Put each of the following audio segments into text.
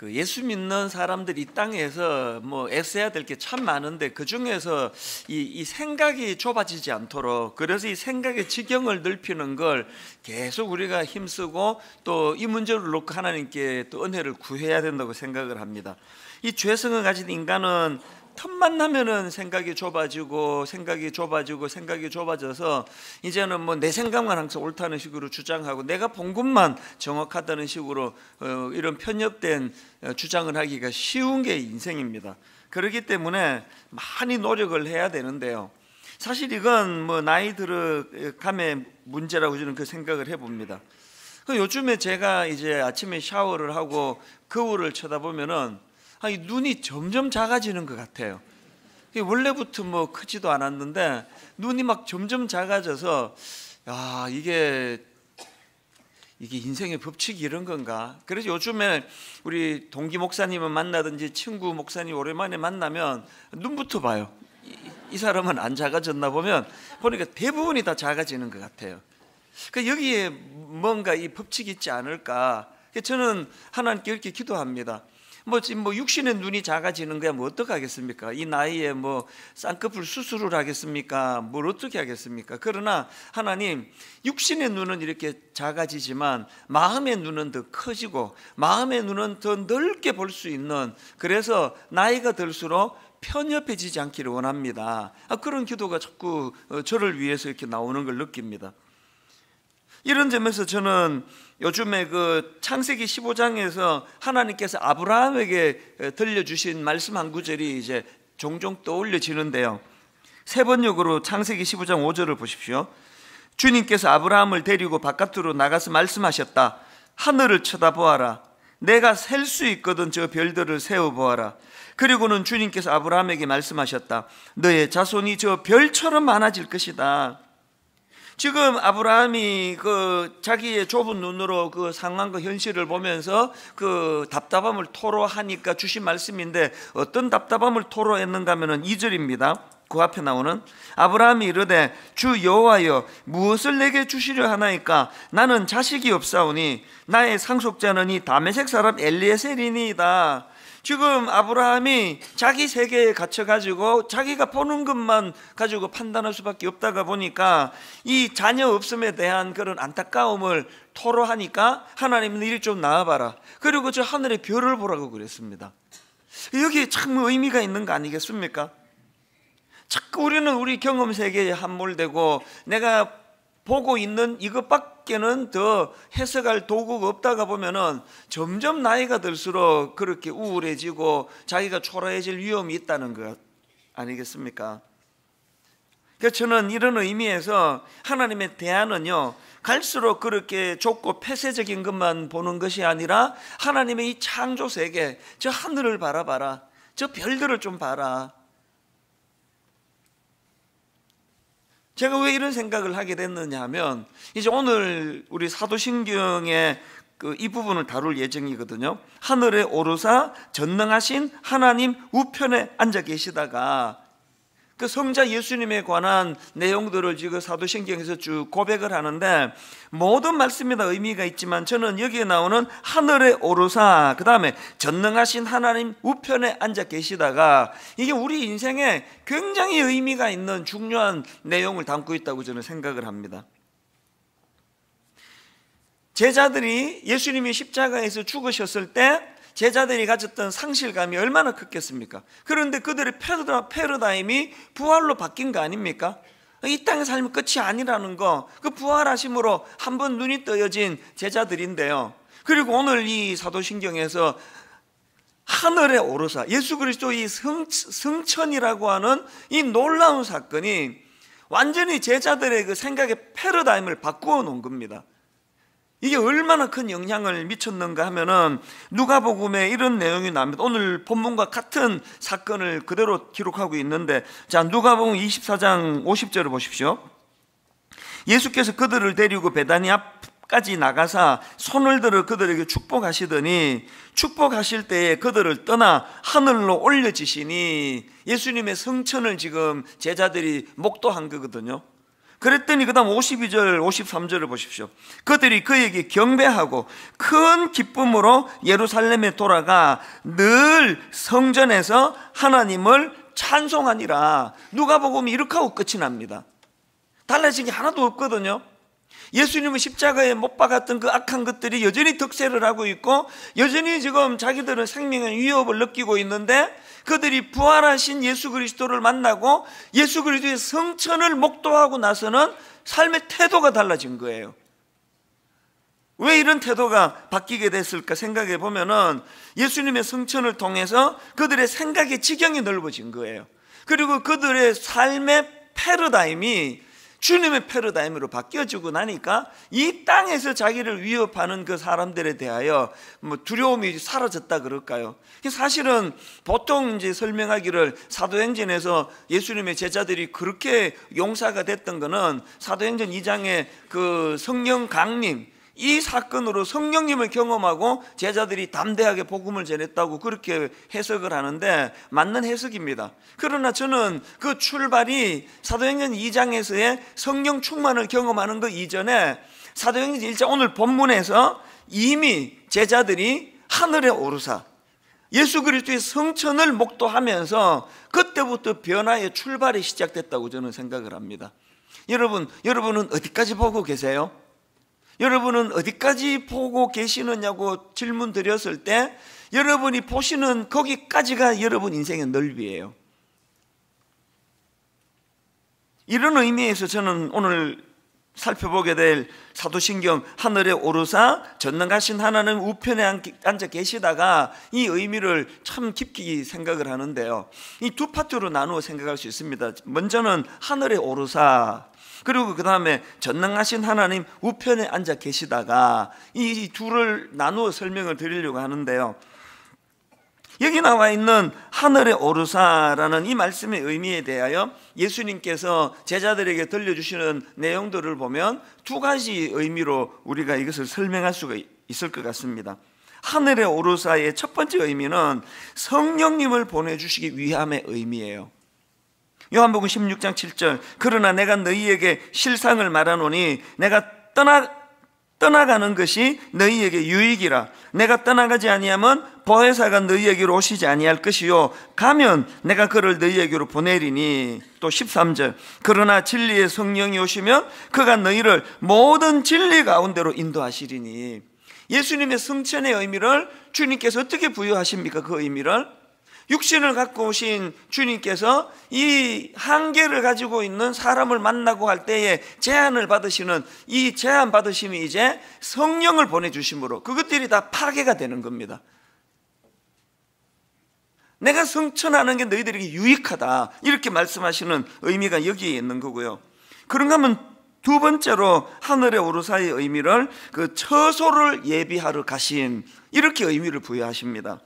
그 예수 믿는 사람들이 이 땅에서 뭐 애써야 될 게 참 많은데 그 중에서 이, 이, 생각이 좁아지지 않도록 그래서 이 생각의 지경을 넓히는 걸 계속 우리가 힘쓰고 또 이 문제를 놓고 하나님께 또 은혜를 구해야 된다고 생각을 합니다. 이 죄성을 가진 인간은 틈만 나면은 생각이 좁아지고 생각이 좁아지고 생각이 좁아져서 이제는 뭐 내 생각만 항상 옳다는 식으로 주장하고 내가 본 것만 정확하다는 식으로 어, 이런 편협된 어, 주장을 하기가 쉬운 게 인생입니다. 그렇기 때문에 많이 노력을 해야 되는데요. 사실 이건 뭐 나이 들어감의 문제라고 저는 그 생각을 해봅니다. 그 요즘에 제가 이제 아침에 샤워를 하고 거울을 쳐다보면은 아니, 눈이 점점 작아지는 것 같아요. 원래부터 뭐 크지도 않았는데 눈이 막 점점 작아져서 야 이게 이게 인생의 법칙이 이런 건가? 그래서 요즘에 우리 동기 목사님을 만나든지 친구 목사님 오랜만에 만나면 눈부터 봐요. 이, 이 사람은 안 작아졌나 보면 보니까 대부분이 다 작아지는 것 같아요. 그 여기에 뭔가 이 법칙이 있지 않을까? 저는 하나님께 이렇게 기도합니다. 뭐 지금 뭐 육신의 눈이 작아지는 거야 뭐 어떻게 하겠습니까? 이 나이에 뭐 쌍꺼풀 수술을 하겠습니까? 뭘 어떻게 하겠습니까? 그러나 하나님 육신의 눈은 이렇게 작아지지만 마음의 눈은 더 커지고 마음의 눈은 더 넓게 볼 수 있는 그래서 나이가 들수록 편협해지지 않기를 원합니다. 아, 그런 기도가 자꾸 어, 저를 위해서 이렇게 나오는 걸 느낍니다. 이런 점에서 저는 요즘에 그 창세기 15장에서 하나님께서 아브라함에게 들려주신 말씀 한 구절이 이제 종종 떠올려지는데요. 세 번역으로 창세기 15장 5절을 보십시오. 주님께서 아브라함을 데리고 바깥으로 나가서 말씀하셨다. 하늘을 쳐다보아라. 내가 셀 수 있거든 저 별들을 세어보아라. 그리고는 주님께서 아브라함에게 말씀하셨다. 너의 자손이 저 별처럼 많아질 것이다. 지금 아브라함이 그 자기의 좁은 눈으로 그 상황과 현실을 보면서 그 답답함을 토로하니까 주신 말씀인데 어떤 답답함을 토로했는가 하면은 2절입니다. 그 앞에 나오는 아브라함이 이르되 주 여호와여 무엇을 내게 주시려 하나이까 나는 자식이 없사오니 나의 상속자는 이 다메섹 사람 엘리에셀이니이다 지금 아브라함이 자기 세계에 갇혀가지고 자기가 보는 것만 가지고 판단할 수밖에 없다가 보니까 이 자녀 없음에 대한 그런 안타까움을 토로하니까 하나님은 이리 좀 나와봐라. 그리고 저 하늘의 별을 보라고 그랬습니다. 여기 참 의미가 있는 거 아니겠습니까? 자꾸 우리는 우리 경험 세계에 함몰되고 내가 보고 있는 이것밖에 는 더 해석할 도구가 없다가 보면은 점점 나이가 들수록 그렇게 우울해지고 자기가 초라해질 위험이 있다는 것 아니겠습니까? 그래서 저는 이런 의미에서 하나님의 대안은요, 갈수록 그렇게 좁고 폐쇄적인 것만 보는 것이 아니라 하나님의 이 창조 세계, 저 하늘을 바라봐라. 저 별들을 좀 봐라. 제가 왜 이런 생각을 하게 됐느냐 하면 이제 오늘 우리 사도신경의 그 이 부분을 다룰 예정이거든요. 하늘에 오르사 전능하신 하나님 우편에 앉아 계시다가 그 성자 예수님에 관한 내용들을 지금 사도신경에서 쭉 고백을 하는데 모든 말씀이 다 의미가 있지만 저는 여기에 나오는 하늘의 오르사 그 다음에 전능하신 하나님 우편에 앉아 계시다가 이게 우리 인생에 굉장히 의미가 있는 중요한 내용을 담고 있다고 저는 생각을 합니다. 제자들이 예수님이 십자가에서 죽으셨을 때 제자들이 가졌던 상실감이 얼마나 컸겠습니까? 그런데 그들의 패러다임이 부활로 바뀐 거 아닙니까? 이 땅의 삶이 끝이 아니라는 거, 그 부활하심으로 한 번 눈이 떠여진 제자들인데요. 그리고 오늘 이 사도신경에서 하늘에 오르사 예수 그리스도 이 성, 성천이라고 하는 이 놀라운 사건이 완전히 제자들의 그 생각의 패러다임을 바꾸어 놓은 겁니다. 이게 얼마나 큰 영향을 미쳤는가 하면은 누가복음에 이런 내용이 나옵니다. 오늘 본문과 같은 사건을 그대로 기록하고 있는데 자 누가복음 24장 50절을 보십시오. 예수께서 그들을 데리고 베다니 앞까지 나가사 손을 들어 그들에게 축복하시더니 축복하실 때에 그들을 떠나 하늘로 올려지시니 예수님의 성천을 지금 제자들이 목도한 거거든요. 그랬더니 그 다음 52절, 53절을 보십시오. 그들이 그에게 경배하고 큰 기쁨으로 예루살렘에 돌아가 늘 성전에서 하나님을 찬송하니라. 누가복음이 이렇게 하고 끝이 납니다. 달라진 게 하나도 없거든요. 예수님은 십자가에 못 박았던 그 악한 것들이 여전히 득세를 하고 있고 여전히 지금 자기들은 생명의 위협을 느끼고 있는데 그들이 부활하신 예수 그리스도를 만나고 예수 그리스도의 성천을 목도하고 나서는 삶의 태도가 달라진 거예요. 왜 이런 태도가 바뀌게 됐을까 생각해 보면은 예수님의 성천을 통해서 그들의 생각의 지경이 넓어진 거예요. 그리고 그들의 삶의 패러다임이 주님의 패러다임으로 바뀌어지고 나니까 이 땅에서 자기를 위협하는 그 사람들에 대하여 뭐 두려움이 사라졌다 그럴까요? 사실은 보통 이제 설명하기를 사도행전에서 예수님의 제자들이 그렇게 용사가 됐던 거는 사도행전 2장의 그 성령 강림 이 사건으로 성령님을 경험하고 제자들이 담대하게 복음을 전했다고 그렇게 해석을 하는데 맞는 해석입니다. 그러나 저는 그 출발이 사도행전 2장에서의 성령 충만을 경험하는 것 이전에 사도행전 1장 오늘 본문에서 이미 제자들이 하늘에 오르사 예수 그리스도의 성천을 목도하면서 그때부터 변화의 출발이 시작됐다고 저는 생각을 합니다. 여러분, 여러분은 어디까지 보고 계세요? 여러분은 어디까지 보고 계시느냐고 질문 드렸을 때 여러분이 보시는 거기까지가 여러분 인생의 넓이에요. 이런 의미에서 저는 오늘 살펴보게 될 사도신경 하늘에 오르사 전능하신 하나님 우편에 앉아 계시다가 이 의미를 참 깊이 생각을 하는데요. 이 두 파트로 나누어 생각할 수 있습니다. 먼저는 하늘에 오르사 그리고 그 다음에 전능하신 하나님 우편에 앉아 계시다가 이 둘을 나누어 설명을 드리려고 하는데요. 여기 나와 있는 하늘의 오르사라는 이 말씀의 의미에 대하여 예수님께서 제자들에게 들려주시는 내용들을 보면 두 가지 의미로 우리가 이것을 설명할 수가 있을 것 같습니다. 하늘의 오르사의 첫 번째 의미는 성령님을 보내주시기 위함의 의미예요. 요한복음 16장 7절 그러나 내가 너희에게 실상을 말하노니 내가 떠나 떠나가는 것이 너희에게 유익이라. 내가 떠나가지 아니하면 보혜사가 너희에게로 오시지 아니할 것이요. 가면 내가 그를 너희에게로 보내리니. 또 13절 그러나 진리의 성령이 오시면 그가 너희를 모든 진리 가운데로 인도하시리니. 예수님의 성천의 의미를 주님께서 어떻게 부여하십니까? 그 의미를 육신을 갖고 오신 주님께서 이 한계를 가지고 있는 사람을 만나고 할 때에 제한을 받으시는 이 제한 받으심이 이제 성령을 보내주심으로 그것들이 다 파괴가 되는 겁니다. 내가 성천하는 게 너희들에게 유익하다. 이렇게 말씀하시는 의미가 여기에 있는 거고요. 그런가 하면 두 번째로 하늘의 오르사의 의미를 그 처소를 예비하러 가심. 이렇게 의미를 부여하십니다.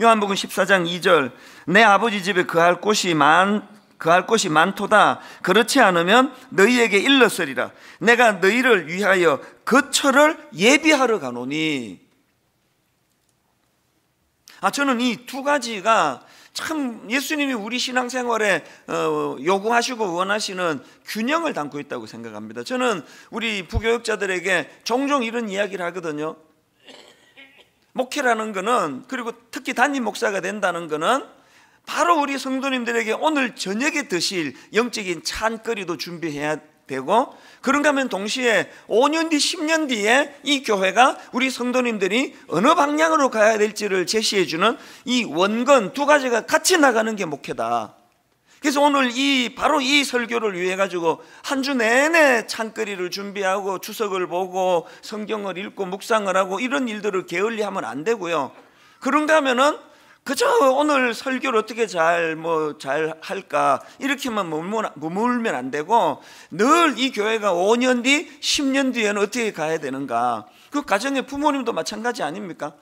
요한복음 14장 2절 내 아버지 집에 그할 곳이 많 그할 곳이 많도다 그렇지 않으면 너희에게 일렀으리라 내가 너희를 위하여 거처를 예비하러 가노니 아 저는 이 두 가지가 참 예수님이 우리 신앙생활에 어, 요구하시고 원하시는 균형을 담고 있다고 생각합니다. 저는 우리 부교육자들에게 종종 이런 이야기를 하거든요. 목회라는 것은 그리고 특히 담임 목사가 된다는 것은 바로 우리 성도님들에게 오늘 저녁에 드실 영적인 찬거리도 준비해야 되고 그런가 하면 동시에 5년 뒤 10년 뒤에 이 교회가 우리 성도님들이 어느 방향으로 가야 될지를 제시해 주는 이 원건 두 가지가 같이 나가는 게 목회다. 그래서 오늘 이 바로 이 설교를 위해 가지고 한 주 내내 창거리를 준비하고 추석을 보고 성경을 읽고 묵상을 하고 이런 일들을 게을리하면 안 되고요. 그런가 하면은 그저 오늘 설교를 어떻게 잘 뭐 잘 할까 이렇게만 머물면 안 되고 늘 이 교회가 5년 뒤, 10년 뒤에는 어떻게 가야 되는가? 그 가정의 부모님도 마찬가지 아닙니까?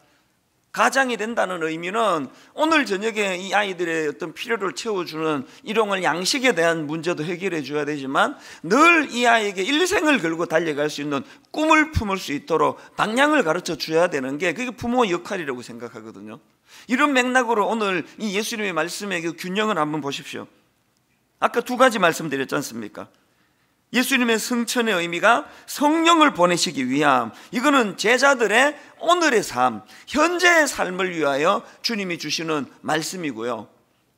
가장이 된다는 의미는 오늘 저녁에 이 아이들의 어떤 필요를 채워주는 일용할 양식에 대한 문제도 해결해 줘야 되지만 늘 이 아이에게 일생을 걸고 달려갈 수 있는 꿈을 품을 수 있도록 방향을 가르쳐 줘야 되는 게 그게 부모 역할이라고 생각하거든요. 이런 맥락으로 오늘 이 예수님의 말씀의 그 균형을 한번 보십시오. 아까 두 가지 말씀드렸지 않습니까? 예수님의 승천의 의미가 성령을 보내시기 위함. 이거는 제자들의 오늘의 삶, 현재의 삶을 위하여 주님이 주시는 말씀이고요.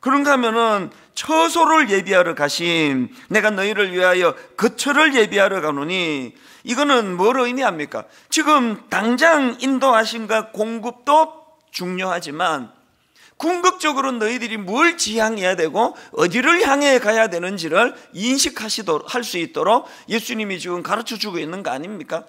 그런가 하면은 처소를 예비하러 가심. 내가 너희를 위하여 거처를 예비하러 가노니 이거는 뭘 의미합니까? 지금 당장 인도하신가 공급도 중요하지만 궁극적으로 너희들이 뭘 지향해야 되고 어디를 향해 가야 되는지를 인식하시도록 할 수 있도록 예수님이 지금 가르쳐 주고 있는 거 아닙니까?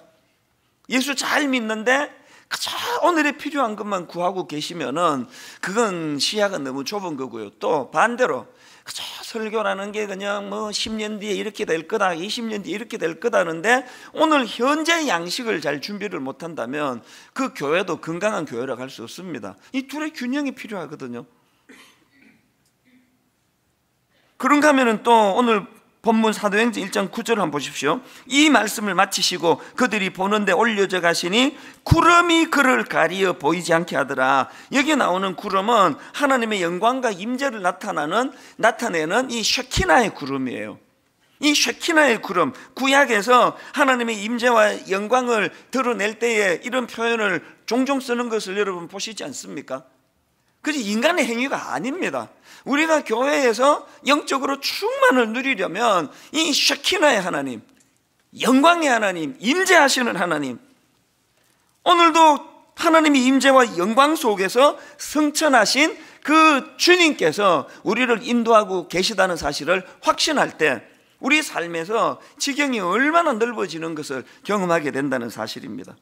예수 잘 믿는데 그저 오늘에 필요한 것만 구하고 계시면은 그건 시야가 너무 좁은 거고요. 또 반대로 그저 설교라는 게 그냥 뭐 10년 뒤에 이렇게 될 거다, 20년 뒤에 이렇게 될 거다는데 오늘 현재 양식을 잘 준비를 못 한다면 그 교회도 건강한 교회라고 할 수 없습니다. 이 둘의 균형이 필요하거든요. 그런가 하면은 또 오늘 본문 사도행전 1장 9절 한번 보십시오. 이 말씀을 마치시고 그들이 보는데 올려져 가시니 구름이 그를 가리어 보이지 않게 하더라. 여기 나오는 구름은 하나님의 영광과 임재를 나타나는 나타내는 이 쉐키나의 구름이에요. 이 쉐키나의 구름 구약에서 하나님의 임재와 영광을 드러낼 때에 이런 표현을 종종 쓰는 것을 여러분 보시지 않습니까? 그지 인간의 행위가 아닙니다. 우리가 교회에서 영적으로 충만을 누리려면 이 샤키나의 하나님, 영광의 하나님, 임재하시는 하나님, 오늘도 하나님이 임재와 영광 속에서 승천하신 그 주님께서 우리를 인도하고 계시다는 사실을 확신할 때 우리 삶에서 지경이 얼마나 넓어지는 것을 경험하게 된다는 사실입니다.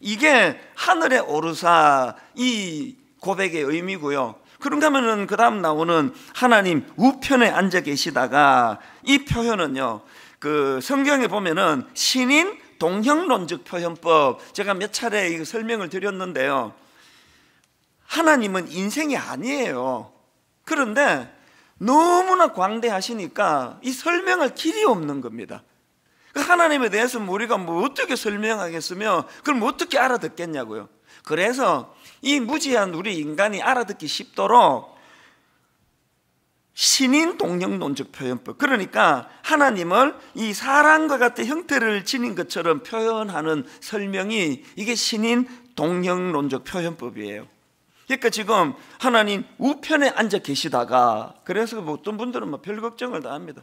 이게 하늘에 오르사 이 고백의 의미고요. 그런가 하면은 그 다음 나오는 하나님 우편에 앉아 계시다가 이 표현은요. 그 성경에 보면은 신인 동형론적 표현법 제가 몇 차례 설명을 드렸는데요. 하나님은 인생이 아니에요. 그런데 너무나 광대하시니까 이 설명할 길이 없는 겁니다. 그 하나님에 대해서 우리가 뭐 어떻게 설명하겠으며 그걸 뭐 어떻게 알아듣겠냐고요. 그래서 이 무지한 우리 인간이 알아듣기 쉽도록 신인 동형론적 표현법. 그러니까 하나님을 이 사람과 같은 형태를 지닌 것처럼 표현하는 설명이 이게 신인 동형론적 표현법이에요. 그러니까 지금 하나님 우편에 앉아 계시다가 그래서 뭐 어떤 분들은 뭐 별 걱정을 다 합니다.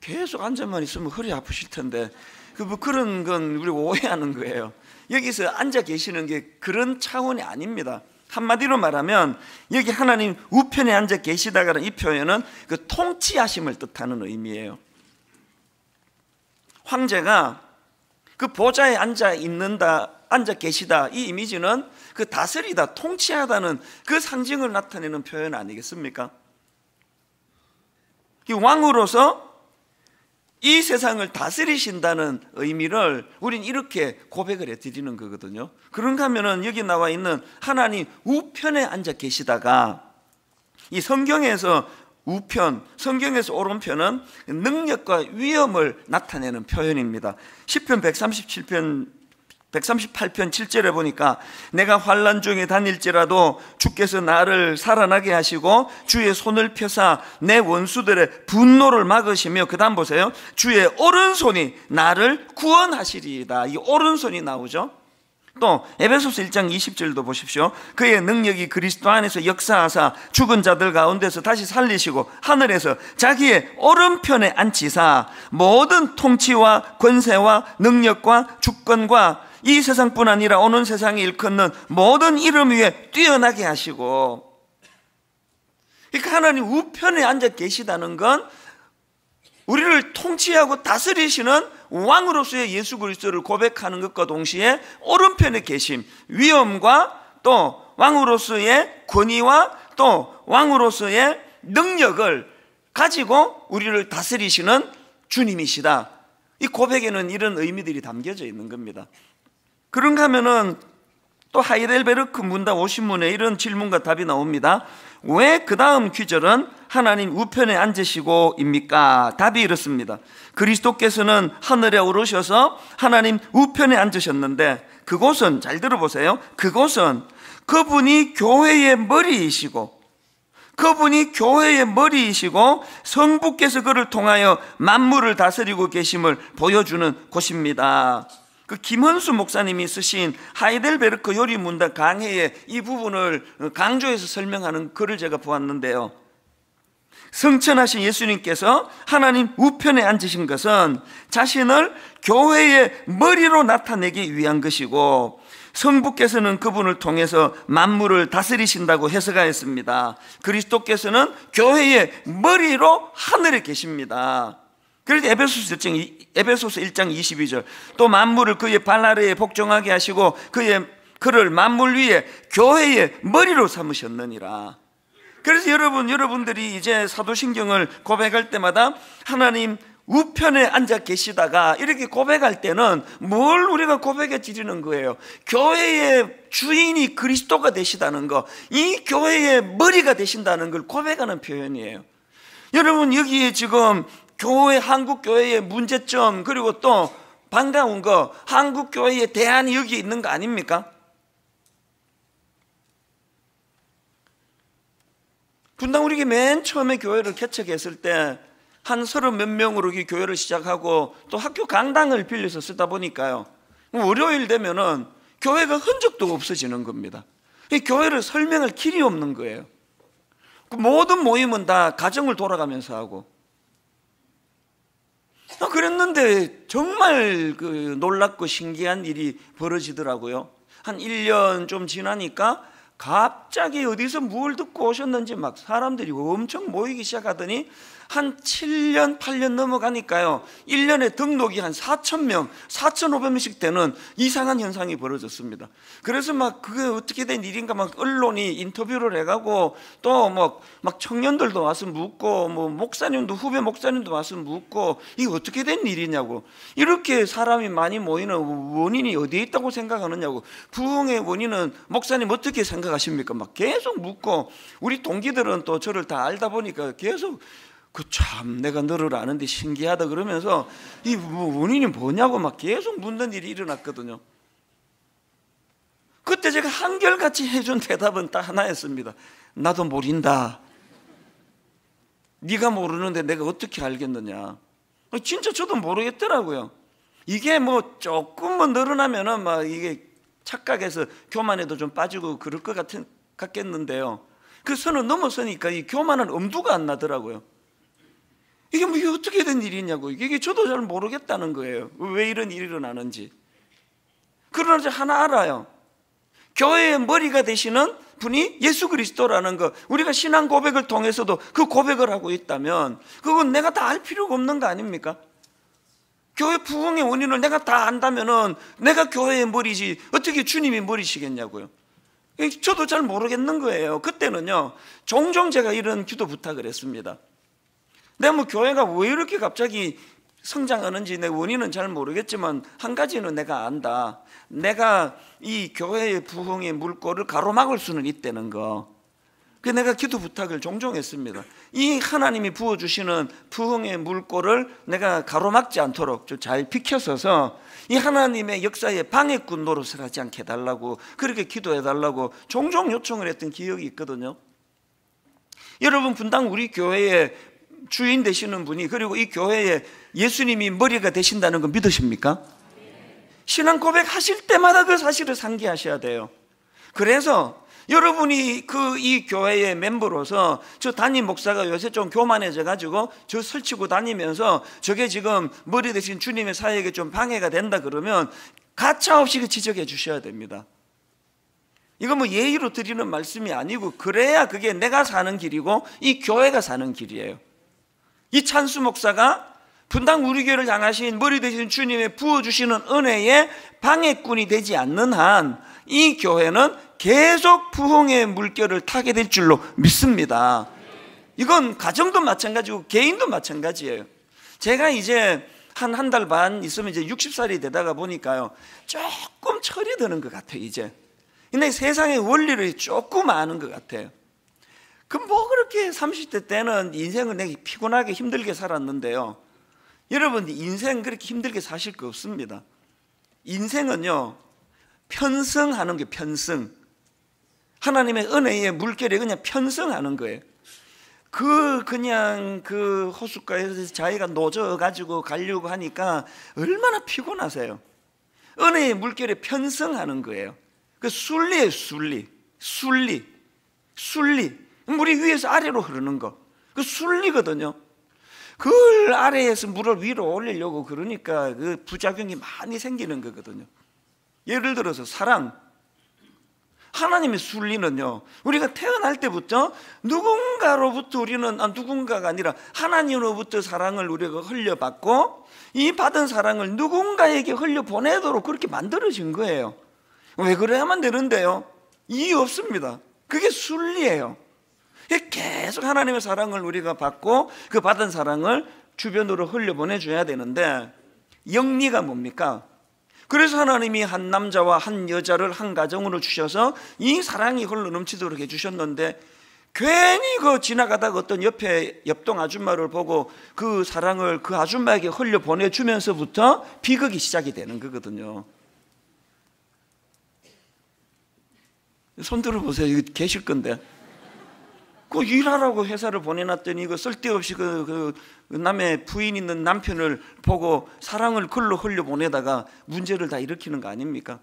계속 앉아만 있으면 허리 아프실 텐데 그 뭐 그런 건 우리 오해하는 거예요. 여기서 앉아 계시는 게 그런 차원이 아닙니다. 한마디로 말하면 여기 하나님 우편에 앉아 계시다가는 이 표현은 그 통치하심을 뜻하는 의미예요. 황제가 그 보좌에 앉아 있는다, 앉아 계시다 이 이미지는 그 다스리다, 통치하다는 그 상징을 나타내는 표현 아니겠습니까? 왕으로서 이 세상을 다스리신다는 의미를 우린 이렇게 고백을 해드리는 거거든요. 그런가 하면은 여기 나와 있는 하나님 우편에 앉아 계시다가 이 성경에서 우편, 성경에서 오른편은 능력과 위험을 나타내는 표현입니다. 10편 137편 138편 7절에 보니까 내가 환란 중에 다닐지라도 주께서 나를 살아나게 하시고 주의 손을 펴사 내 원수들의 분노를 막으시며 그 다음 보세요. 주의 오른손이 나를 구원하시리이다. 이 오른손이 나오죠. 또 에베소서 1장 20절도 보십시오. 그의 능력이 그리스도 안에서 역사하사 죽은 자들 가운데서 다시 살리시고 하늘에서 자기의 오른편에 앉히사 모든 통치와 권세와 능력과 주권과 이 세상뿐 아니라 오는 세상에 일컫는 모든 이름 위에 뛰어나게 하시고 그러니까 하나님 우편에 앉아 계시다는 건 우리를 통치하고 다스리시는 왕으로서의 예수 그리스도를 고백하는 것과 동시에 오른편에 계심, 위엄과 또 왕으로서의 권위와 또 왕으로서의 능력을 가지고 우리를 다스리시는 주님이시다. 이 고백에는 이런 의미들이 담겨져 있는 겁니다. 그런가 하면은 또 하이델베르크 문답 50문에 이런 질문과 답이 나옵니다. 왜 그 다음 귀절은 하나님 우편에 앉으시고입니까? 답이 이렇습니다. 그리스도께서는 하늘에 오르셔서 하나님 우편에 앉으셨는데 그곳은 잘 들어보세요. 그곳은 그분이 교회의 머리이시고 그분이 교회의 머리이시고 성부께서 그를 통하여 만물을 다스리고 계심을 보여주는 곳입니다. 그 김헌수 목사님이 쓰신 하이델베르크 요리문답 강해의 이 부분을 강조해서 설명하는 글을 제가 보았는데요. 성천하신 예수님께서 하나님 우편에 앉으신 것은 자신을 교회의 머리로 나타내기 위한 것이고 성부께서는 그분을 통해서 만물을 다스리신다고 해석하였습니다. 그리스도께서는 교회의 머리로 하늘에 계십니다. 그래서 에베소서 1장, 에베소서 1장 22절 또 만물을 그의 발 아래에 복종하게 하시고 그의 그를 만물 위에 교회의 머리로 삼으셨느니라. 그래서 여러분 여러분들이 이제 사도신경을 고백할 때마다 하나님 우편에 앉아 계시다가 이렇게 고백할 때는 뭘 우리가 고백해 드리는 거예요? 교회의 주인이 그리스도가 되시다는 거, 이 교회의 머리가 되신다는 걸 고백하는 표현이에요. 여러분 여기에 지금 교회 한국 교회의 문제점 그리고 또 반가운 거 한국 교회의 대안이 여기 있는 거 아닙니까? 분당 우리가 맨 처음에 교회를 개척했을 때 한 서른 몇 명으로 이 교회를 시작하고 또 학교 강당을 빌려서 쓰다 보니까요. 월요일 되면은 교회가 흔적도 없어지는 겁니다. 이 교회를 설명할 길이 없는 거예요. 그 모든 모임은 다 가정을 돌아가면서 하고 아, 그랬는데 정말 그 놀랍고 신기한 일이 벌어지더라고요. 한 1년 좀 지나니까 갑자기 어디서 뭘 듣고 오셨는지 막 사람들이 엄청 모이기 시작하더니 한 7년, 8년 넘어가니까요. 1년에 등록이 한 4천 명, 4,500명씩 되는 이상한 현상이 벌어졌습니다. 그래서 막 그게 어떻게 된 일인가 막 언론이 인터뷰를 해가고 또뭐막 청년들도 와서 묻고 뭐 목사님도 후배 목사님도 와서 묻고 이게 어떻게 된 일이냐고 이렇게 사람이 많이 모이는 원인이 어디에 있다고 생각하느냐고 부흥의 원인은 목사님 어떻게 생각하십니까? 막 계속 묻고 우리 동기들은 또 저를 다 알다 보니까 계속 그 참 내가 너를 아는데 신기하다 그러면서 이 원인이 뭐냐고 막 계속 묻는 일이 일어났거든요. 그때 제가 한결같이 해준 대답은 딱 하나였습니다. 나도 모른다. 네가 모르는데 내가 어떻게 알겠느냐. 진짜 저도 모르겠더라고요. 이게 뭐 조금만 늘어나면은 막 이게 착각해서 교만에도 좀 빠지고 그럴 것 같은 같겠는데요. 그 선을 넘어서니까 이 교만은 엄두가 안 나더라고요. 이게 뭐 이게 어떻게 된 일이냐고 이게 저도 잘 모르겠다는 거예요. 왜 이런 일이 일어나는지. 그러나 하나 알아요. 교회의 머리가 되시는 분이 예수 그리스도라는 거. 우리가 신앙 고백을 통해서도 그 고백을 하고 있다면 그건 내가 다 알 필요가 없는 거 아닙니까? 교회 부흥의 원인을 내가 다 안다면은 내가 교회의 머리지 어떻게 주님이 머리시겠냐고요. 저도 잘 모르겠는 거예요. 그때는요 종종 제가 이런 기도 부탁을 했습니다. 내가 뭐 교회가 왜 이렇게 갑자기 성장하는지 내 원인은 잘 모르겠지만 한 가지는 내가 안다. 내가 이 교회의 부흥의 물꼬를 가로막을 수는 있다는 거. 그 내가 기도 부탁을 종종 했습니다. 이 하나님이 부어 주시는 부흥의 물꼬를 내가 가로막지 않도록 잘 비켜서서 이 하나님의 역사에 방해꾼 노릇을 하지 않게 해달라고 그렇게 기도해 달라고 종종 요청을 했던 기억이 있거든요. 여러분 분당 우리 교회에 주인 되시는 분이 그리고 이 교회에 예수님이 머리가 되신다는 거 믿으십니까? 신앙 고백 하실 때마다 그 사실을 상기하셔야 돼요. 그래서 여러분이 그 이 교회의 멤버로서 저 담임 목사가 요새 좀 교만해져 가지고 저 설치고 다니면서 저게 지금 머리 대신 주님의 사역에 좀 방해가 된다 그러면 가차 없이 그 지적해 주셔야 됩니다. 이거 뭐 예의로 드리는 말씀이 아니고 그래야 그게 내가 사는 길이고 이 교회가 사는 길이에요. 이 찬수 목사가 분당 우리 교회를 향하신 머리 대신 주님의 부어주시는 은혜에 방해꾼이 되지 않는 한 이 교회는 계속 부흥의 물결을 타게 될 줄로 믿습니다. 이건 가정도 마찬가지고 개인도 마찬가지예요. 제가 이제 한 한 달 반 있으면 이제 60살이 되다가 보니까요. 조금 철이 드는 것 같아요, 이제. 근데 세상의 원리를 조금 아는 것 같아요. 그뭐 그렇게 30대 때는 인생을 내가 피곤하게 힘들게 살았는데요. 여러분 인생 그렇게 힘들게 사실 거 없습니다. 인생은요 편성하는 게 편성. 하나님의 은혜의 물결에 그냥 편성하는 거예요. 그 그냥 그 호숫가에서 자기가 노져 가지고 가려고 하니까 얼마나 피곤하세요. 은혜의 물결에 편성하는 거예요. 그 순리예요, 순리. 순리. 순리. 물이 위에서 아래로 흐르는 거. 그 순리거든요. 그걸 아래에서 물을 위로 올리려고 그러니까 그 부작용이 많이 생기는 거거든요. 예를 들어서 사랑. 하나님의 순리는요, 우리가 태어날 때부터 누군가로부터 우리는, 아, 누군가가 아니라 하나님으로부터 사랑을 우리가 흘려받고 이 받은 사랑을 누군가에게 흘려보내도록 그렇게 만들어진 거예요. 왜 그래야만 되는데요? 이유 없습니다. 그게 순리예요. 계속 하나님의 사랑을 우리가 받고 그 받은 사랑을 주변으로 흘려보내줘야 되는데 영리가 뭡니까? 그래서 하나님이 한 남자와 한 여자를 한 가정으로 주셔서 이 사랑이 흘러 넘치도록 해주셨는데 괜히 그 지나가다가 어떤 옆에 옆동 아줌마를 보고 그 사랑을 그 아줌마에게 흘려 보내주면서부터 비극이 시작이 되는 거거든요. 손 들어보세요. 계실 건데. 그 일하라고 회사를 보내놨더니 그 쓸데없이 그, 그, 그 남의 부인 있는 남편을 보고 사랑을 글로 흘려 보내다가 문제를 다 일으키는 거 아닙니까?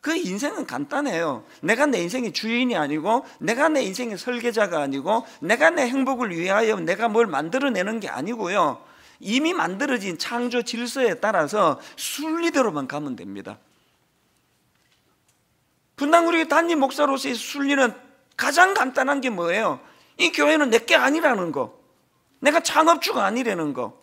그 인생은 간단해요. 내가 내 인생의 주인이 아니고, 내가 내 인생의 설계자가 아니고, 내가 내 행복을 위하여 내가 뭘 만들어내는 게 아니고요. 이미 만들어진 창조 질서에 따라서 순리대로만 가면 됩니다. 분당 우리 단임 목사로서의 순리는 가장 간단한 게 뭐예요? 이 교회는 내게 아니라는 거. 내가 창업주가 아니라는 거.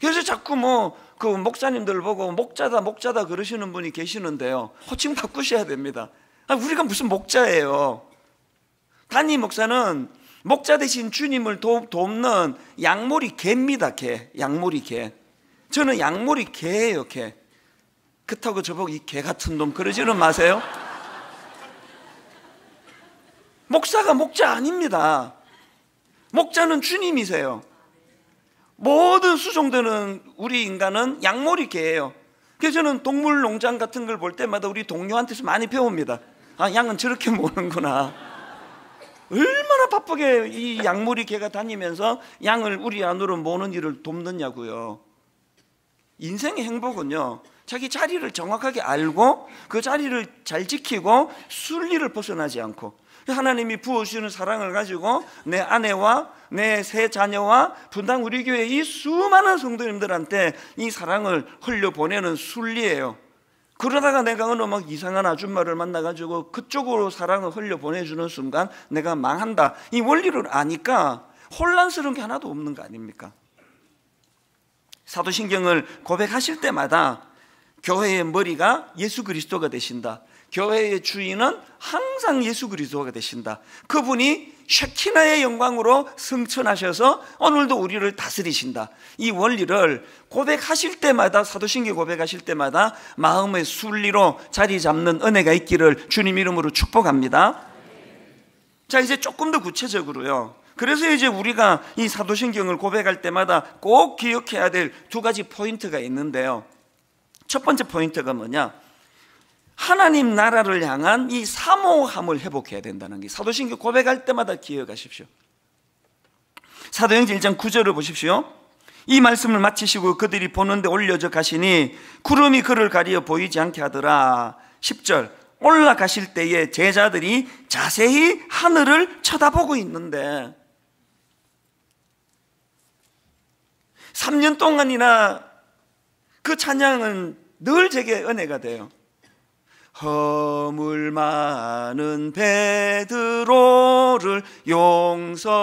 그래서 자꾸 뭐 그 목사님들 보고 목자다 목자다 그러시는 분이 계시는데요. 호칭 바꾸셔야 됩니다. 아, 우리가 무슨 목자예요? 단임 목사는 목자 대신 주님을 도, 돕는 양모리 개입니다. 개. 양모리 개. 저는 양모리 개예요. 개. 그렇다고 저보고 이 개 같은 놈 그러지는 마세요. 목사가 목자 아닙니다. 목자는 주님이세요. 모든 수종되는 우리 인간은 양머리 개예요. 그래서 저는 동물 농장 같은 걸 볼 때마다 우리 동료한테서 많이 배웁니다. 아, 양은 저렇게 모는구나. 얼마나 바쁘게 이 양머리 개가 다니면서 양을 우리 안으로 모는 일을 돕느냐고요. 인생의 행복은요. 자기 자리를 정확하게 알고 그 자리를 잘 지키고 순리를 벗어나지 않고 하나님이 부어주시는 사랑을 가지고 내 아내와 내 세 자녀와 분당 우리 교회 이 수많은 성도님들한테 이 사랑을 흘려보내는 순리예요. 그러다가 내가 어느 막 이상한 아줌마를 만나가지고 그쪽으로 사랑을 흘려보내주는 순간 내가 망한다. 이 원리를 아니까 혼란스러운 게 하나도 없는 거 아닙니까? 사도신경을 고백하실 때마다 교회의 머리가 예수 그리스도가 되신다. 교회의 주인은 항상 예수 그리스도가 되신다. 그분이 쉐키나의 영광으로 승천하셔서 오늘도 우리를 다스리신다. 이 원리를 고백하실 때마다 사도신경 고백하실 때마다 마음의 순리로 자리 잡는 은혜가 있기를 주님 이름으로 축복합니다. 자, 이제 조금 더 구체적으로요. 그래서 이제 우리가 이 사도신경을 고백할 때마다 꼭 기억해야 될 두 가지 포인트가 있는데요. 첫 번째 포인트가 뭐냐? 하나님 나라를 향한 이 사모함을 회복해야 된다는 게 사도신경 고백할 때마다 기억하십시오. 사도행전 1장 9절을 보십시오. 이 말씀을 마치시고 그들이 보는데 올려져 가시니 구름이 그를 가리어 보이지 않게 하더라. 10절 올라가실 때에 제자들이 자세히 하늘을 쳐다보고 있는데 3년 동안이나 그 찬양은 늘 제게 은혜가 돼요. 허물 많은 베드로를 용서하시고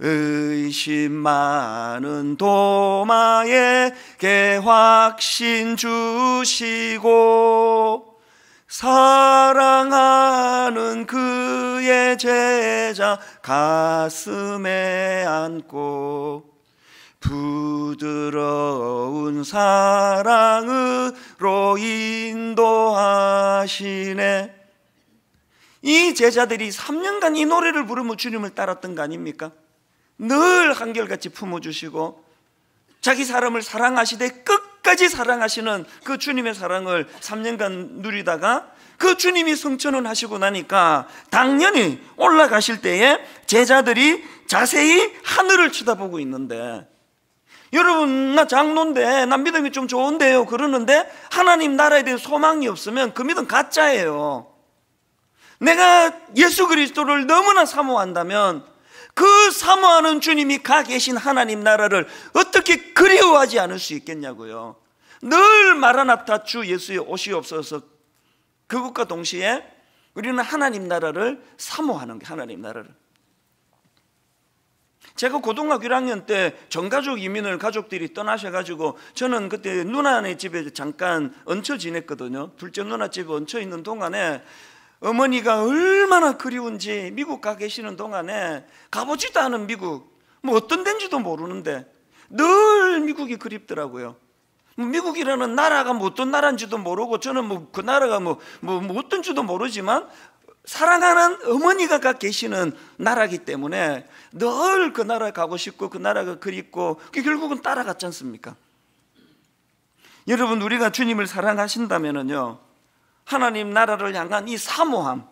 의심 많은 도마에게 확신 주시고 사랑하는 그의 제자 가슴에 안고 부드러운 사랑으로 인도하시네. 이 제자들이 3년간 이 노래를 부르며 주님을 따랐던 거 아닙니까? 늘 한결같이 품어주시고 자기 사람을 사랑하시되 끝까지 사랑하시는 그 주님의 사랑을 3년간 누리다가 그 주님이 성천을 하시고 나니까 당연히 올라가실 때에 제자들이 자세히 하늘을 쳐다보고 있는데 여러분 나 장로인데 나 믿음이 좀 좋은데요. 그러는데 하나님 나라에 대한 소망이 없으면 그 믿음 가짜예요. 내가 예수 그리스도를 너무나 사모한다면 그 사모하는 주님이 가 계신 하나님 나라를 어떻게 그리워하지 않을 수 있겠냐고요. 늘 마라나타 주 예수의 오시옵소서 그것과 동시에 우리는 하나님 나라를 사모하는 게 하나님 나라를 제가 고등학교 1학년 때 전가족 이민을 가족들이 떠나셔가지고 저는 그때 누나네 집에 잠깐 얹혀 지냈거든요. 둘째 누나 집에 얹혀 있는 동안에 어머니가 얼마나 그리운지 미국 가 계시는 동안에 가보지도 않은 미국 뭐 어떤 데인지도 모르는데 늘 미국이 그립더라고요. 뭐 미국이라는 나라가 뭐 어떤 나라인지도 모르고 저는 뭐 그 나라가 뭐, 뭐, 뭐 어떤 지도 모르지만 사랑하는 어머니가 가 계시는 나라기 때문에 늘 그 나라에 가고 싶고 그 나라가 그립고 결국은 따라갔지 않습니까? 여러분 우리가 주님을 사랑하신다면요 하나님 나라를 향한 이 사모함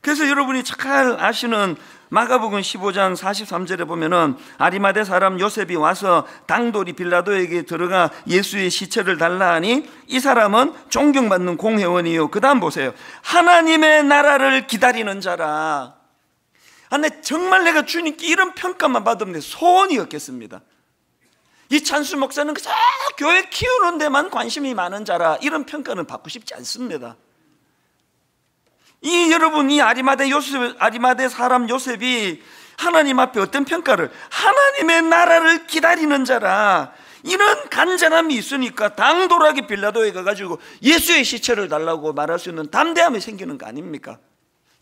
그래서 여러분이 잘 아시는 마가복음 15장 43절에 보면은 아리마대 사람 요셉이 와서 당돌이 빌라도에게 들어가 예수의 시체를 달라 하니 이 사람은 존경받는 공회원이요. 그다음 보세요. 하나님의 나라를 기다리는 자라. 아, 근 정말 내가 주님께 이런 평가만 받으면 소원이었겠습니다. 이 찬수 목사는 그저 교회 키우는 데만 관심이 많은 자라 이런 평가는 받고 싶지 않습니다. 이 여러분 이 아리마대 요셉 아리마대 사람 요셉이 하나님 앞에 어떤 평가를 하나님의 나라를 기다리는 자라 이런 간절함이 있으니까 당돌하게 빌라도에 가가지고 예수의 시체를 달라고 말할 수 있는 담대함이 생기는 거 아닙니까?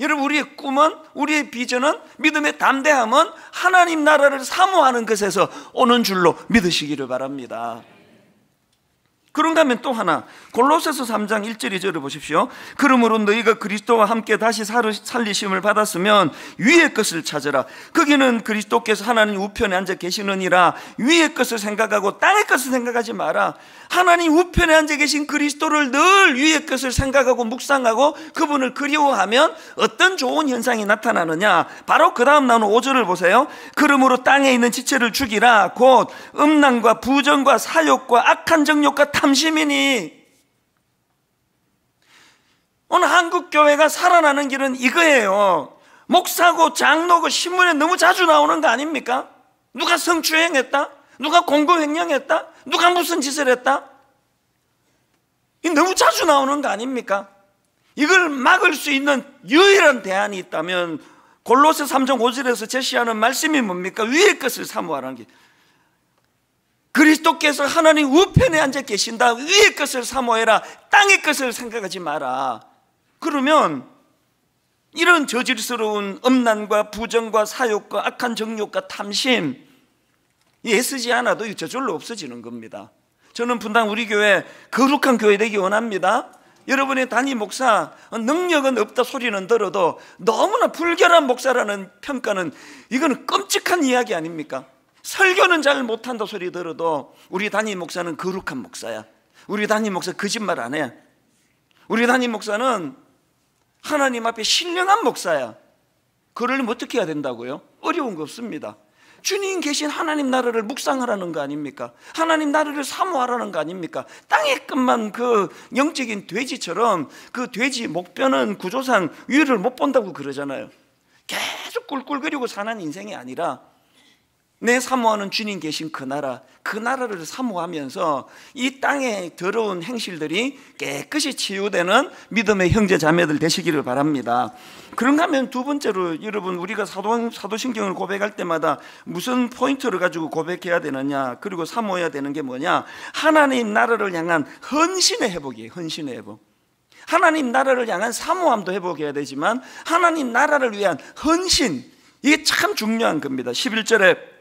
여러분 우리의 꿈은 우리의 비전은 믿음의 담대함은 하나님 나라를 사모하는 것에서 오는 줄로 믿으시기를 바랍니다. 그런가 하면 또 하나. 골로새서 3장 1절 2절을 보십시오. 그러므로 너희가 그리스도와 함께 다시 살리심을 받았으면 위의 것을 찾으라. 거기는 그리스도께서 하나님 우편에 앉아 계시느니라. 위의 것을 생각하고 땅의 것을 생각하지 마라. 하나님 우편에 앉아 계신 그리스도를 늘 위의 것을 생각하고 묵상하고 그분을 그리워하면 어떤 좋은 현상이 나타나느냐? 바로 그 다음 나오는 5절을 보세요. 그러므로 땅에 있는 지체를 죽이라. 곧 음란과 부정과 사욕과 악한 정욕과 탐 탐심이니 오늘 한국 교회가 살아나는 길은 이거예요. 목사고 장로고 신문에 너무 자주 나오는 거 아닙니까? 누가 성추행했다? 누가 공공횡령했다? 누가 무슨 짓을 했다? 이 너무 자주 나오는 거 아닙니까? 이걸 막을 수 있는 유일한 대안이 있다면 골로새 3장 5절에서 제시하는 말씀이 뭡니까? 위의 것을 사모하라는 게 그리스도께서 하나님 우편에 앉아 계신다. 위의 것을 사모해라. 땅의 것을 생각하지 마라. 그러면 이런 저질스러운 음란과 부정과 사욕과 악한 정욕과 탐심 애쓰지 않아도 저절로 없어지는 겁니다. 저는 분당 우리 교회 거룩한 교회 되기 원합니다. 여러분의 단임 목사 능력은 없다 소리는 들어도 너무나 불결한 목사라는 평가는 이거는 끔찍한 이야기 아닙니까? 설교는 잘 못한다 소리 들어도 우리 담임 목사는 거룩한 목사야. 우리 담임 목사 거짓말 안 해. 우리 담임 목사는 하나님 앞에 신령한 목사야. 그러려면 어떻게 해야 된다고요? 어려운 거 없습니다. 주님 계신 하나님 나라를 묵상하라는 거 아닙니까? 하나님 나라를 사모하라는 거 아닙니까? 땅의 끝만 그 영적인 돼지처럼 그 돼지 목뼈는 구조상 위를 못 본다고 그러잖아요. 계속 꿀꿀거리고 사는 인생이 아니라 내 사모하는 주님 계신 그 나라, 그 나라를 사모하면서 이 땅의 더러운 행실들이 깨끗이 치유되는 믿음의 형제 자매들 되시기를 바랍니다. 그런가 하면 두 번째로 여러분 우리가 사도, 사도신경을 고백할 때마다 무슨 포인트를 가지고 고백해야 되느냐 그리고 사모해야 되는 게 뭐냐? 하나님 나라를 향한 헌신의 회복이에요 헌신의 회복. 하나님 나라를 향한 사모함도 회복해야 되지만 하나님 나라를 위한 헌신 이게 참 중요한 겁니다. 11절에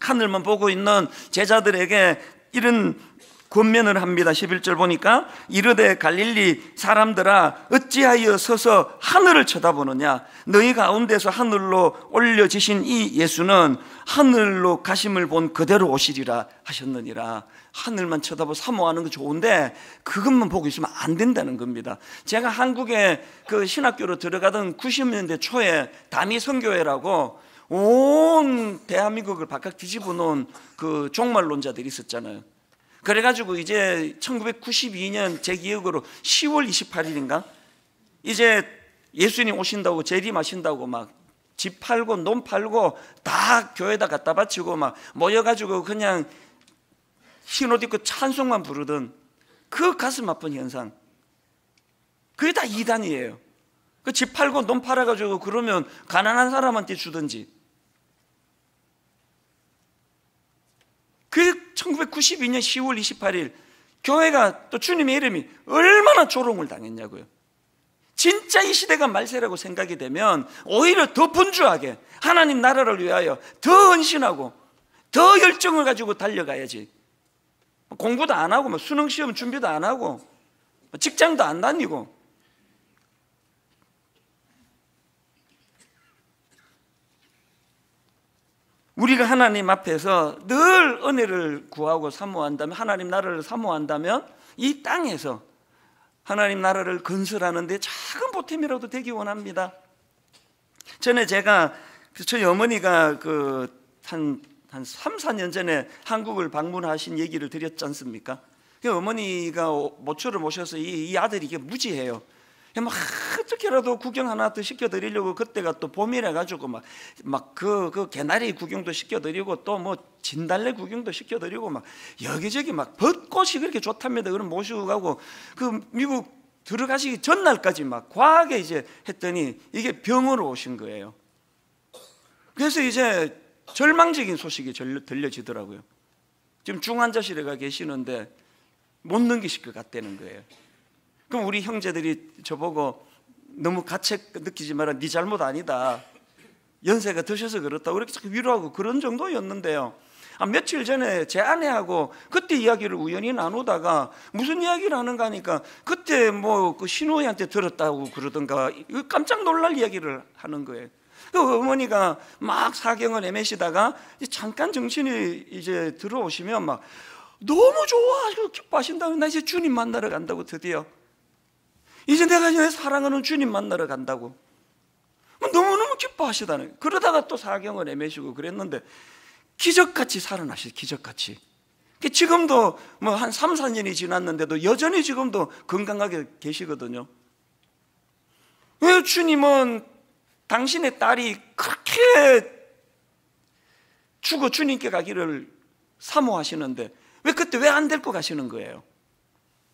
하늘만 보고 있는 제자들에게 이런 권면을 합니다. 11절 보니까 이르되 갈릴리 사람들아 어찌하여 서서 하늘을 쳐다보느냐 너희 가운데서 하늘로 올려지신 이 예수는 하늘로 가심을 본 그대로 오시리라 하셨느니라 하늘만 쳐다보고 사모하는 거 좋은데 그것만 보고 있으면 안 된다는 겁니다. 제가 한국에 그 신학교로 들어가던 90년대 초에 담이 선교회라고 온 대한민국을 바깥 뒤집어 놓은 그 종말론자들이 있었잖아요. 그래가지고 이제 1992년 제 기억으로 10월 28일인가? 이제 예수님 오신다고 재림하신다고 막 집 팔고 논 팔고 다 교회에다 갖다 바치고 막 모여가지고 그냥 흰옷 입고 찬송만 부르던 그 가슴 아픈 현상. 그게 다 이단이에요. 그 집 팔고 논 팔아가지고 그러면 가난한 사람한테 주든지 그 1992년 10월 28일 교회가 또 주님의 이름이 얼마나 조롱을 당했냐고요. 진짜 이 시대가 말세라고 생각이 되면 오히려 더 분주하게 하나님 나라를 위하여 더 헌신하고 더 열정을 가지고 달려가야지. 공부도 안 하고 뭐 수능 시험 준비도 안 하고 직장도 안 다니고 우리가 하나님 앞에서 늘 은혜를 구하고 사모한다면 하나님 나라를 사모한다면 이 땅에서 하나님 나라를 건설하는데 작은 보탬이라도 되기 원합니다. 전에 제가 저희 어머니가 그한 한 3, 4년 전에 한국을 방문하신 얘기를 드렸지 않습니까? 그 어머니가 모처를 모셔서 이, 이 아들이 무지해요. 막 어떻게라도 구경 하나 더 시켜드리려고 그때가 또 봄이라 가지고 막 막 그 그 개나리 구경도 시켜드리고 또 뭐 진달래 구경도 시켜드리고 막 여기저기 막 벚꽃이 그렇게 좋답니다. 그럼 모시고 가고 그 미국 들어가시기 전날까지 막 과하게 이제 했더니 이게 병으로 오신 거예요. 그래서 이제 절망적인 소식이 들려지더라고요. 지금 중환자실에 가 계시는데 못 넘기실 것 같다는 거예요. 그럼 우리 형제들이 저보고 너무 가책 느끼지 마라. 네 잘못 아니다. 연세가 드셔서 그렇다. 그렇게 자꾸 위로하고 그런 정도였는데요. 아, 며칠 전에 제 아내하고 그때 이야기를 우연히 나누다가 무슨 이야기를 하는가 하니까 그때 뭐 그 신우이한테 들었다고 그러던가 깜짝 놀랄 이야기를 하는 거예요. 그 어머니가 막 사경을 애매시다가 잠깐 정신이 이제 들어오시면 막 너무 좋아 기뻐하신다고 나 이제 주님 만나러 간다고 드디어 이제 내가 이제 사랑하는 주님 만나러 간다고. 너무너무 기뻐하시다는 그러다가 또 사경을 애매시고 그랬는데 기적같이 살아나시 기적같이. 지금도 뭐 한 3, 4년이 지났는데도 여전히 지금도 건강하게 계시거든요. 왜 주님은 당신의 딸이 그렇게 죽어 주님께 가기를 사모하시는데 왜 그때 왜 안 데리고 가시는 거예요?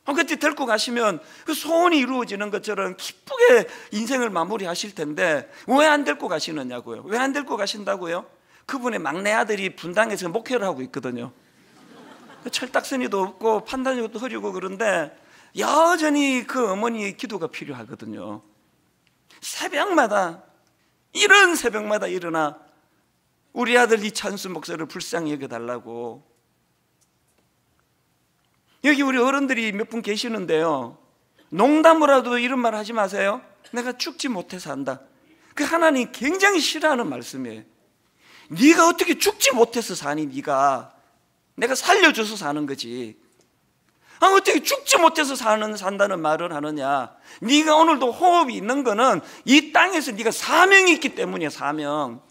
어, 그때 데리고 가시면 그 소원이 이루어지는 것처럼 기쁘게 인생을 마무리하실 텐데 왜 안 데리고 가시느냐고요? 왜 안 데리고 가신다고요? 그분의 막내 아들이 분당에서 목회를 하고 있거든요. 그 철딱서니도 없고 판단력도 흐리고 그런데 여전히 그 어머니의 기도가 필요하거든요. 새벽마다 이런 새벽마다 일어나 우리 아들 이찬수 목사를 불쌍히 여겨달라고 여기 우리 어른들이 몇 분 계시는데요. 농담으로라도 이런 말 하지 마세요. 내가 죽지 못해서 한다. 그 하나님 굉장히 싫어하는 말씀이에요. 네가 어떻게 죽지 못해서 사니 네가 내가 살려줘서 사는 거지. 아, 어떻게 죽지 못해서 사는 산다는 말을 하느냐? 네가 오늘도 호흡이 있는 거는 이 땅에서 네가 사명이 있기 때문이야 사명.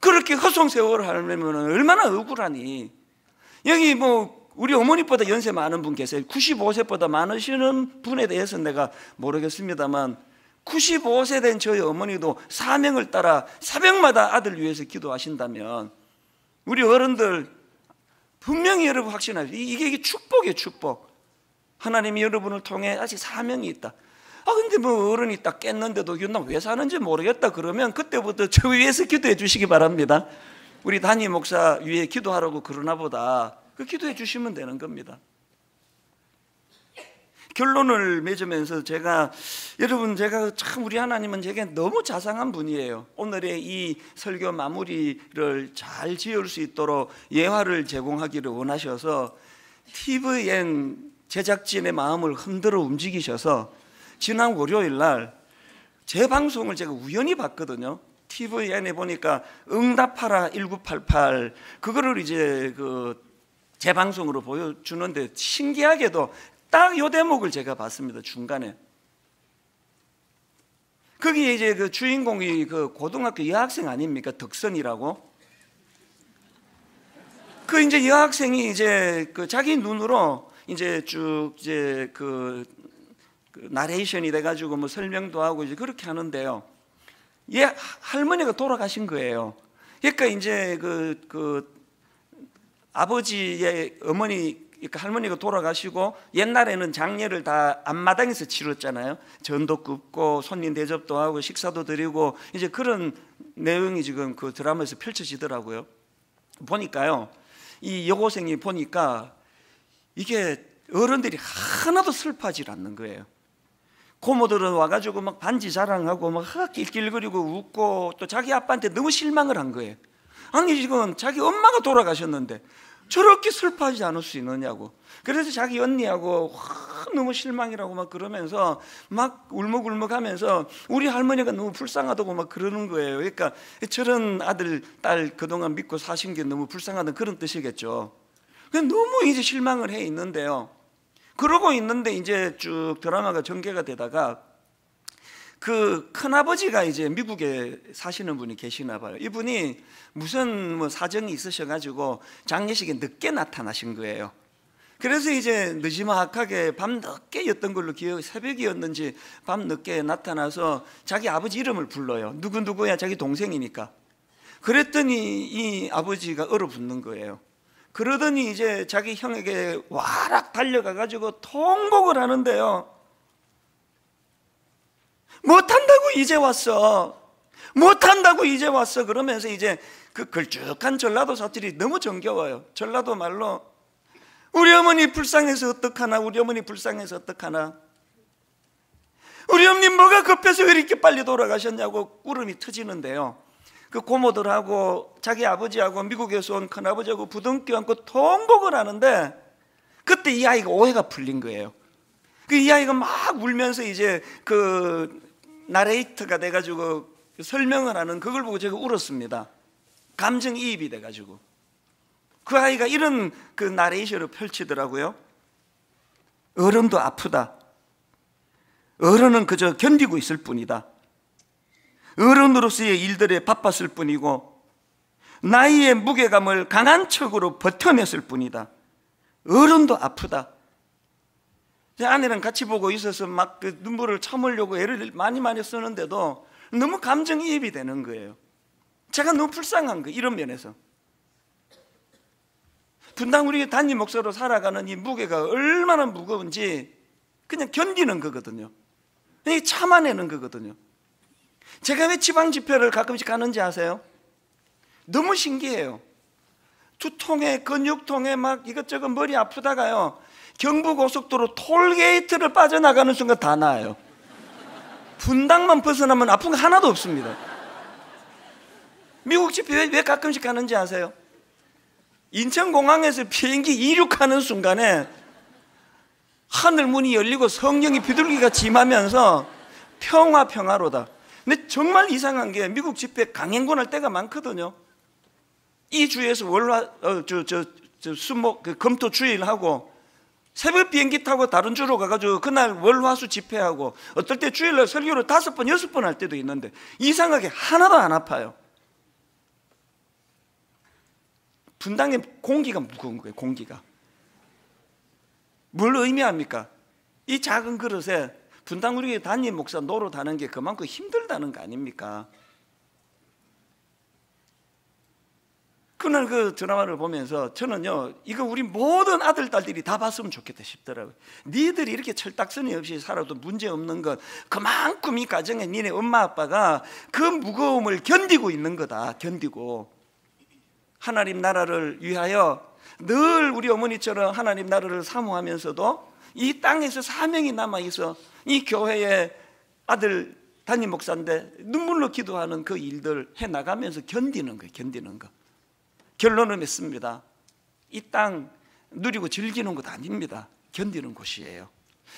그렇게 허송세월을 하려면 얼마나 억울하니? 여기 뭐 우리 어머니보다 연세 많은 분 계세요. 95세보다 많으시는 분에 대해서 내가 모르겠습니다만 95세 된 저희 어머니도 사명을 따라 사명마다 아들 위해서 기도하신다면 우리 어른들 분명히 여러분 확신하세요. 이게, 이게 축복이에요, 축복. 하나님이 여러분을 통해 아직 사명이 있다. 아 근데 뭐 어른이 딱 깼는데도 윤나 왜 사는지 모르겠다 그러면 그때부터 저 위해서 기도해 주시기 바랍니다. 우리 담임 목사 위에 기도하라고 그러나 보다 그 기도해 주시면 되는 겁니다. 결론을 맺으면서 제가 여러분 제가 참 우리 하나님은 제게 너무 자상한 분이에요. 오늘의 이 설교 마무리를 잘 지을 수 있도록 예화를 제공하기를 원하셔서 TVN 제작진의 마음을 흔들어 움직이셔서 지난 월요일 날 제 방송을 제가 우연히 봤거든요. TVN에 보니까 응답하라 1988 그거를 이제 그 재방송으로 보여주는데 신기하게도 딱 요 대목을 제가 봤습니다. 중간에. 거기 이제 그 주인공이 그 고등학교 여학생 아닙니까? 덕선이라고. 그 이제 여학생이 이제 그 자기 눈으로 이제 쭉 이제 그, 그 나레이션이 돼가지고 뭐 설명도 하고 이제 그렇게 하는데요. 얘 할머니가 돌아가신 거예요. 그러니까 이제 그, 그 아버지의 어머니 그러니까 할머니가 돌아가시고 옛날에는 장례를 다 앞마당에서 치렀잖아요. 전도 굽고 손님 대접도 하고 식사도 드리고 이제 그런 내용이 지금 그 드라마에서 펼쳐지더라고요. 보니까요. 이 여고생이 보니까 이게 어른들이 하나도 슬퍼하지 않는 거예요. 고모들은 와가지고 막 반지 자랑하고 막 낄낄거리고 웃고 또 자기 아빠한테 너무 실망을 한 거예요. 아니 지금 자기 엄마가 돌아가셨는데 저렇게 슬퍼하지 않을 수 있느냐고. 그래서 자기 언니하고 너무 실망이라고 막 그러면서 막 울먹울먹하면서 우리 할머니가 너무 불쌍하다고 막 그러는 거예요. 그러니까 저런 아들 딸 그동안 믿고 사신 게 너무 불쌍하다는 그런 뜻이겠죠. 너무 이제 실망을 해 있는데요. 그러고 있는데 이제 쭉 드라마가 전개가 되다가 그 큰아버지가 이제 미국에 사시는 분이 계시나 봐요. 이분이 무슨 뭐 사정이 있으셔가지고 장례식에 늦게 나타나신 거예요. 그래서 이제 늦지막하게 밤 늦게였던 걸로 기억, 새벽이었는지 밤 늦게 나타나서 자기 아버지 이름을 불러요. 누구 누구야 자기 동생이니까. 그랬더니 이 아버지가 얼어붙는 거예요. 그러더니 이제 자기 형에게 와락 달려가 가지고 통곡을 하는데요. 못한다고 이제 왔어. 못한다고 이제 왔어. 그러면서 이제 그 걸쭉한 전라도 사투리 너무 정겨워요. 전라도 말로 우리 어머니 불쌍해서 어떡하나, 우리 어머니 불쌍해서 어떡하나. 우리 어머니 뭐가 급해서 왜 이렇게 빨리 돌아가셨냐고 울음이 터지는데요. 그 고모들하고 자기 아버지하고 미국에서 온 큰아버지하고 부둥켜 안고 통곡을 하는데 그때 이 아이가 오해가 풀린 거예요. 그 이 아이가 막 울면서 이제 그 나레이터가 돼가지고 설명을 하는 그걸 보고 제가 울었습니다. 감정이입이 돼가지고 그 아이가 이런 그 나레이션을 펼치더라고요. 어른도 아프다. 어른은 그저 견디고 있을 뿐이다. 어른으로서의 일들에 바빴을 뿐이고 나이의 무게감을 강한 척으로 버텨냈을 뿐이다. 어른도 아프다. 제 아내랑 같이 보고 있어서 막 그 눈물을 참으려고 애를 많이 많이 쓰는데도 너무 감정이입이 되는 거예요. 제가 너무 불쌍한 거예요. 이런 면에서. 분당 우리 단임 목사로 살아가는 이 무게가 얼마나 무거운지 그냥 견디는 거거든요. 참아내는 거거든요. 제가 왜 지방 집회를 가끔씩 가는지 아세요? 너무 신기해요. 두통에 근육통에 막 이것저것 머리 아프다가요. 경부고속도로 톨게이트를 빠져나가는 순간 다 나아요. 분당만 벗어나면 아픈 거 하나도 없습니다. 미국 집회 왜, 왜 가끔씩 가는지 아세요? 인천공항에서 비행기 이륙하는 순간에 하늘 문이 열리고 성령이 비둘기가 짐하면서 평화 평화로다. 근데 정말 이상한 게 미국 집회 강행군 할 때가 많거든요. 이 주에서 월화 어, 저, 저, 저 수목 그 금토 주일 하고 새벽 비행기 타고 다른 주로 가가지고 그날 월화수 집회하고 어떨 때 주일날 설교를 다섯 번 여섯 번 할 때도 있는데 이상하게 하나도 안 아파요. 분당의 공기가 무거운 거예요. 공기가 뭘 의미합니까? 이 작은 그릇에 분당 우리 단임 목사 노릇하는 게 그만큼 힘들다는 거 아닙니까? 그날 그 드라마를 보면서 저는요 이거 우리 모든 아들 딸들이 다 봤으면 좋겠다 싶더라고요. 니들이 이렇게 철딱서니 없이 살아도 문제 없는 것 그만큼 이 가정에 니네 엄마 아빠가 그 무거움을 견디고 있는 거다. 견디고 하나님 나라를 위하여 늘 우리 어머니처럼 하나님 나라를 사모하면서도 이 땅에서 사명이 남아 있어 이 교회의 아들 담임 목사인데 눈물로 기도하는 그 일들 해 나가면서 견디는 거예요. 견디는 거. 결론을 맺습니다. 이 땅 누리고 즐기는 곳 아닙니다. 견디는 곳이에요.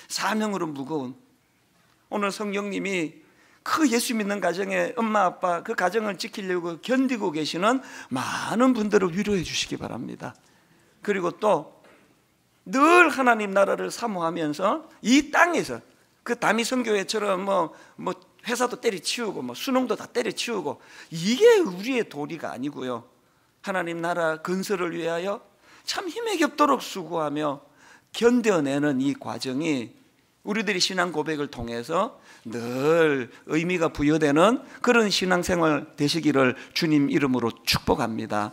사명으로 무거운 오늘 성령님이 그 예수 믿는 가정에 엄마 아빠 그 가정을 지키려고 견디고 계시는 많은 분들을 위로해 주시기 바랍니다. 그리고 또 늘 하나님 나라를 사모하면서 이 땅에서 그 다미 선교회처럼 뭐, 뭐 회사도 때려치우고 뭐 수능도 다 때려치우고 이게 우리의 도리가 아니고요. 하나님 나라 건설을 위하여 참 힘에 겹도록 수고하며 견뎌내는 이 과정이 우리들이 신앙 고백을 통해서 늘 의미가 부여되는 그런 신앙생활 되시기를 주님 이름으로 축복합니다.